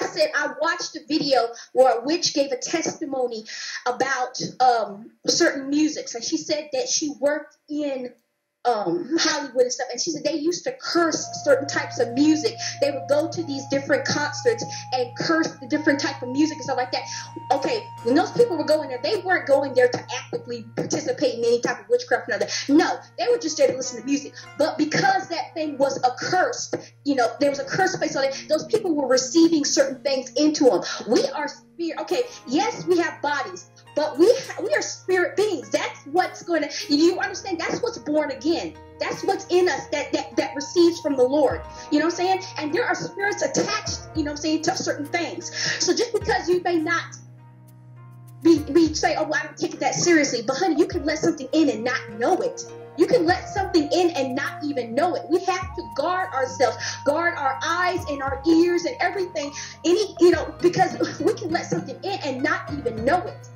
I said I watched a video where a witch gave a testimony about um, certain musics, and she said that she worked in um, Hollywood and stuff, and she said they used to curse certain types of music. They would go to these different concerts and curse the different type of music and stuff like that. Okay, when those people were going there, they weren't going there to actively participate in any type of witchcraft. Or no, they were just there to listen to music. But because that thing was a curse, you know, there was a curse place on it. Those people were receiving certain things into them. We are spirit. Okay, yes, we have bodies, but we ha- we are spirit beings. Going to. You understand? That's what's born again. That's what's in us that, that that receives from the Lord. You know what I'm saying? And there are spirits attached. You know what I'm saying to certain things. So just because you may not be, be say, oh, well, I don't take it that seriously, but honey, you can let something in and not know it. You can let something in and not even know it. We have to guard ourselves, guard our eyes and our ears and everything. Any, you know, because we can let something in and not even know it.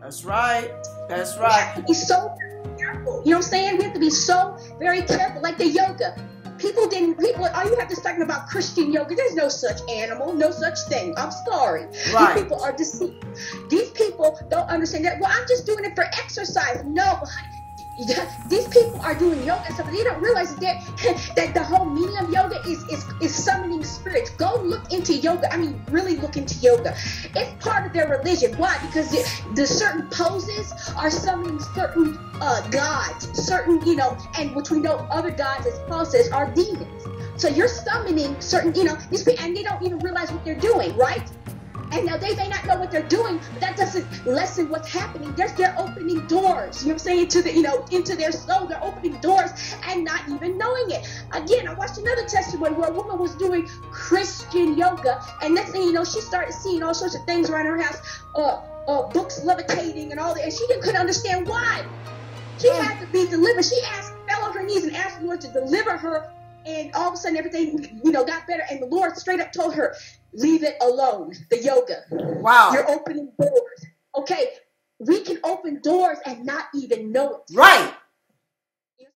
That's right. That's right. Be so careful. You know what I'm saying? We have to be so very careful. Like the yoga. People didn't. People. All you have to talking about Christian yoga. There's no such animal, no such thing. I'm sorry. Right. These people are deceived. These people don't understand that. Well, I'm just doing it for exercise. No, these people are doing yoga and stuff, but they don't realize that that the whole meaning of yoga is, is is summoning spirits. Go look into yoga. I mean, really look into yoga. It's part of their religion. Why? Because the, the certain poses are summoning certain uh, gods, certain you know, and which we know other gods as says are demons. So you're summoning certain, you know, these people, and they don't even realize what they're doing, right? And now they may not know what they're doing, but that doesn't lessen what's happening. They're, they're opening doors, you know what I'm saying, to the, you know, into their soul. They're opening doors and not even knowing it. Again, I watched another testimony where a woman was doing Christian yoga, and next thing you know, she started seeing all sorts of things around her house, uh, uh, books levitating and all that, and she didn't couldn't understand why. She had to be delivered. She asked, fell on her knees and asked the Lord to deliver her and all of a sudden everything you know got better and the lord straight up told her leave it alone the yoga Wow. you're opening doors okay we can open doors and not even know it Right.